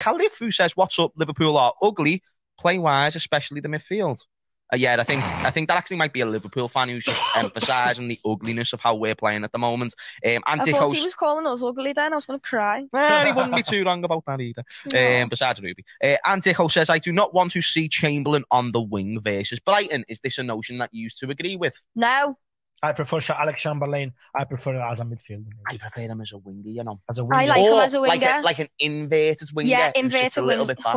Calif, who says, "What's up? Liverpool are ugly, play wise, especially the midfield." Uh, yeah, I think I think that actually might be a Liverpool fan who's just emphasising the ugliness of how we're playing at the moment. Um, I Antic thought host, he was calling us ugly then. I was going to cry. Nah, he wouldn't be too wrong about that either. No. Um, besides Rubi, uh, Antico says, "I do not want to see Chamberlain on the wing versus Brighton." Is this a notion that you used to agree with? No. I prefer Sha- Oxlade-Chamberlain. I prefer it as a midfielder. I prefer him as a winger, you know. As a I winger. I like him as a like winger. like an inverted winger. yeah, who a inverted little bit 100%.